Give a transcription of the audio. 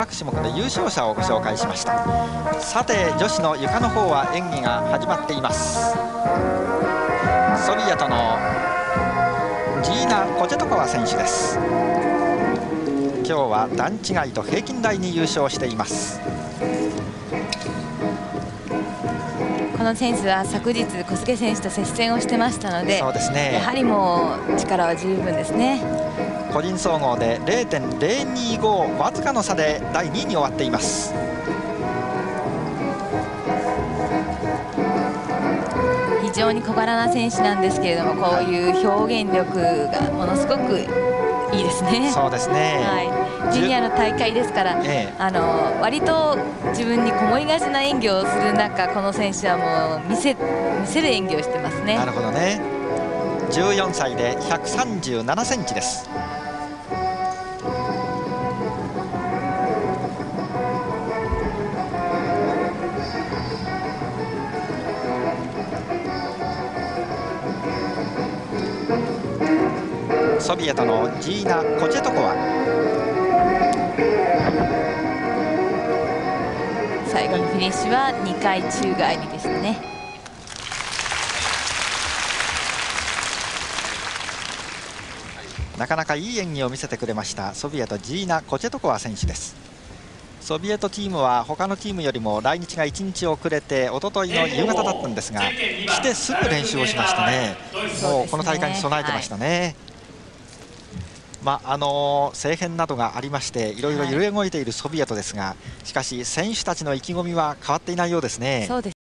各種目で優勝者をご紹介しました。さて女子の床の方は演技が始まっています。ソビエトのジーナ・コチェトコワ選手です。今日は段違いと平均台に優勝しています。の選手は昨日小菅選手と接戦をしてましたのでそうですね。やはりもう力は十分ですね。個人総合で0.025わずかの差で第2位に終わっています。非常に小柄な選手なんですけれどもこういう表現力がものすごくいいですね。そうですね、はい、ジュニアの大会ですから、ええ、あの割と自分にこもりがちな演技をする中この選手はもう見せ見せる演技をしてますね。なるほどね14歳で137センチです。ソビエトのジーナ・コチェトコワ。最後のフィニッシュは2回宙返りでしたね。なかなかいい演技を見せてくれましたソビエトジーナ・コチェトコワ選手です。ソビエトチームは他のチームよりも来日が1日遅れて一昨日の夕方だったんですが来てすぐ練習をしましたね。もうこの大会に備えてましたね、まあ、の政変などがありましていろいろ揺れ動いているソビエトですがしかし選手たちの意気込みは変わっていないようですね。